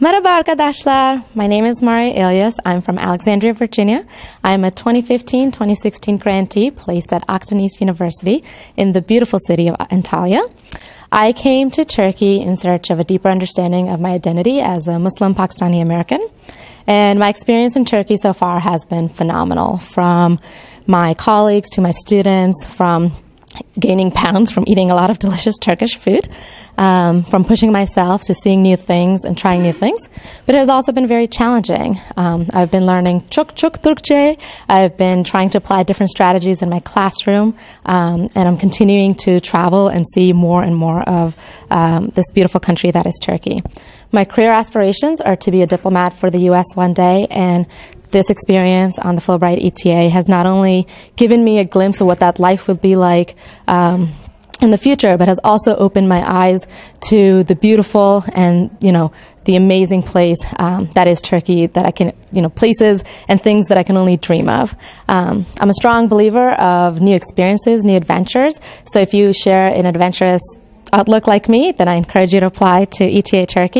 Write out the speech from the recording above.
Merhaba arkadaşlar. My name is Mariya Ilyas. I'm from Alexandria, Virginia. I'm a 2015-2016 grantee placed at Akdeniz University in the beautiful city of Antalya. I came to Turkey in search of a deeper understanding of my identity as a Muslim Pakistani American. And my experience in Turkey so far has been phenomenal from my colleagues to my students, from gaining pounds from eating a lot of delicious Turkish food, um, from pushing myself to seeing new things and trying new things. But it has also been very challenging. Um, I've been learning çok çok Turkce. I've been trying to apply different strategies in my classroom, um, and I'm continuing to travel and see more and more of um, this beautiful country that is Turkey. My career aspirations are to be a diplomat for the U.S. one day, and this experience on the Fulbright ETA has not only given me a glimpse of what that life would be like um, in the future, but has also opened my eyes to the beautiful and you know the amazing place um, that is Turkey. That I can you know places and things that I can only dream of. Um, I'm a strong believer of new experiences, new adventures. So if you share an adventurous outlook like me, then I encourage you to apply to ETA Turkey.